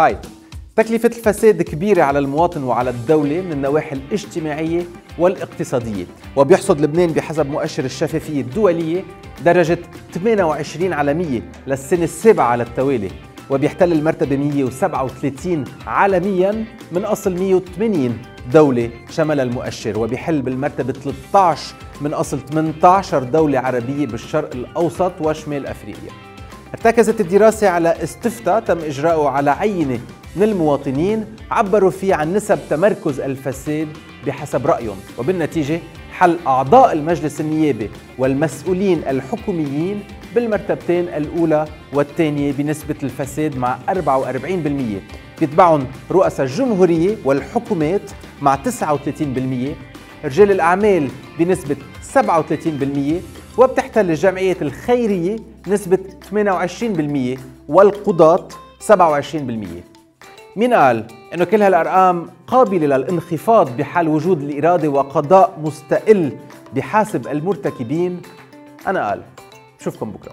هاي تكلفة الفساد كبيرة على المواطن وعلى الدولة من النواحي الاجتماعية والاقتصادية. وبيحصد لبنان بحسب مؤشر الشفافية الدولية درجة 28 على 100 للسنة السابعة على التوالي. وبيحتل المرتبة 137 عالميا من أصل 180 دولة شمل المؤشر. وبيحل بالمرتبة 13 من أصل 18 دولة عربية بالشرق الأوسط وشمال أفريقيا. ارتكزت الدراسة على استفتاء تم إجراؤه على عينة من المواطنين عبروا فيه عن نسب تمركز الفساد بحسب رأيهم. وبالنتيجة حل أعضاء المجلس النيابي والمسؤولين الحكوميين بالمرتبتين الأولى والثانية بنسبة الفساد مع 44% بيتبعهم رؤساء الجمهورية والحكومات مع 39% رجال الأعمال بنسبة 37% وبتحتل الجمعيات الخيرية نسبة 28% والقضاة 27% مين قال إنه كل هالأرقام قابلة للانخفاض بحال وجود الإرادة وقضاء مستقل بحاسب المرتكبين. أنا قال بشوفكم بكرة.